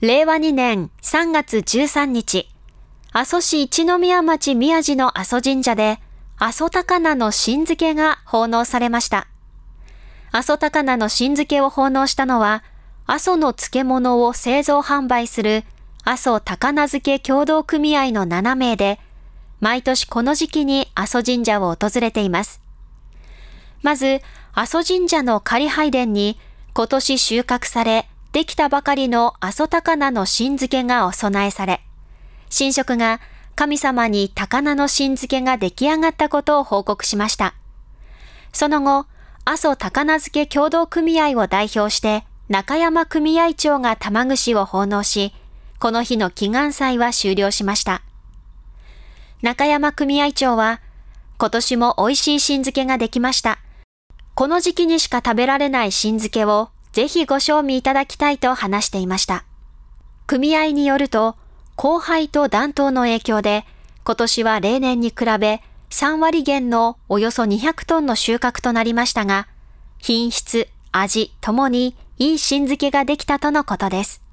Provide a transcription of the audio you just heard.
令和2年3月13日、阿蘇市一宮町宮地の阿蘇神社で、阿蘇高菜の新漬けが奉納されました。阿蘇高菜の新漬けを奉納したのは、阿蘇の漬物を製造販売する阿蘇高菜漬け協同組合の7名で、毎年この時期に阿蘇神社を訪れています。まず、阿蘇神社の仮拝殿に今年収穫され、できたばかりの阿蘇高菜の新漬けがお供えされ、神職が神様に高菜の新漬けが出来上がったことを報告しました。その後、阿蘇高菜漬け協同組合を代表して中山組合長が玉串を奉納し、この日の祈願祭は終了しました。中山組合長は、今年も美味しい新漬けができました。この時期にしか食べられない新漬けをぜひご賞味いただきたいと話していました。組合によると、後輩と暖冬の影響で、今年は例年に比べ3割減のおよそ200トンの収穫となりましたが、品質、味ともにいい新漬けができたとのことです。